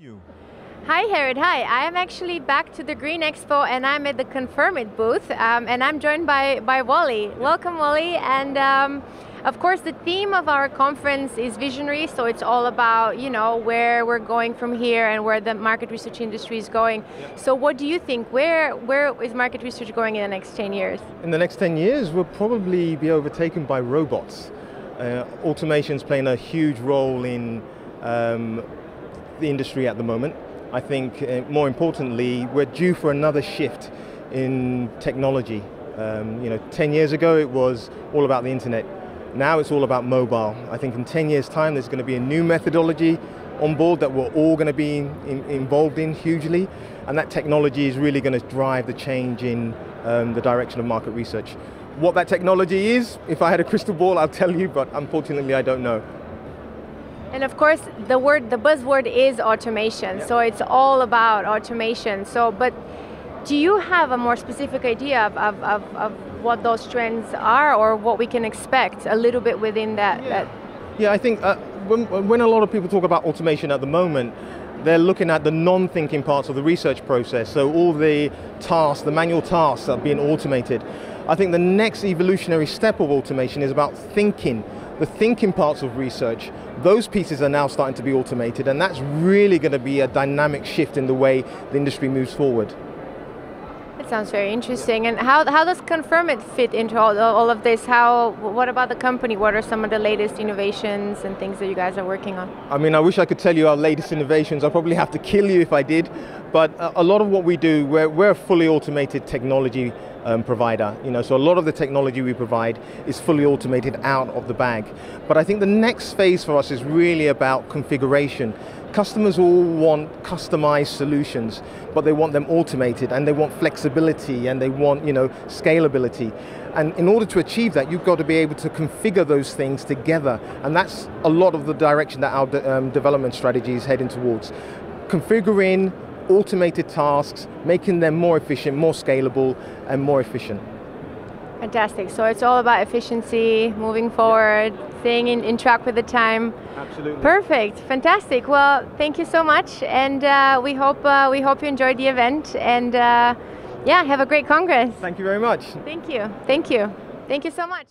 you? Hi, Harriet. Hi. I am actually back to the Green Expo and I'm at the Confirmit booth um, and I'm joined by, by Wally. Welcome, Wally. And um, of course, the theme of our conference is visionary, so it's all about you know where we're going from here and where the market research industry is going. Yeah. So, what do you think? Where where is market research going in the next 10 years? In the next 10 years, we'll probably be overtaken by robots. Uh, automation's playing a huge role in um, the industry at the moment. I think uh, more importantly, we're due for another shift in technology. Um, you know, 10 years ago it was all about the internet. Now it's all about mobile. I think in 10 years time there's going to be a new methodology on board that we're all going to be in, involved in hugely and that technology is really going to drive the change in um, the direction of market research. What that technology is, if I had a crystal ball I'll tell you, but unfortunately I don't know. And of course, the word, the buzzword is automation. Yep. So it's all about automation. So, but do you have a more specific idea of, of, of, of what those trends are, or what we can expect a little bit within that? Yeah, that yeah I think uh, when, when a lot of people talk about automation at the moment, they're looking at the non-thinking parts of the research process. So all the tasks, the manual tasks are being automated. I think the next evolutionary step of automation is about thinking the thinking parts of research, those pieces are now starting to be automated, and that's really going to be a dynamic shift in the way the industry moves forward. It sounds very interesting. And how, how does Confirmit fit into all, all of this? How, what about the company? What are some of the latest innovations and things that you guys are working on? I mean, I wish I could tell you our latest innovations. I'll probably have to kill you if I did. But a lot of what we do, we're, we're a fully automated technology um, provider. You know, so a lot of the technology we provide is fully automated out of the bag. But I think the next phase for us is really about configuration. Customers all want customized solutions, but they want them automated and they want flexibility and they want you know, scalability. And in order to achieve that, you've got to be able to configure those things together. And that's a lot of the direction that our de um, development strategy is heading towards. Configuring automated tasks, making them more efficient, more scalable, and more efficient. Fantastic. So it's all about efficiency, moving forward, staying in, in track with the time. Absolutely. Perfect. Fantastic. Well, thank you so much, and uh, we hope uh, we hope you enjoyed the event. And uh, yeah, have a great congress. Thank you very much. Thank you. Thank you. Thank you so much.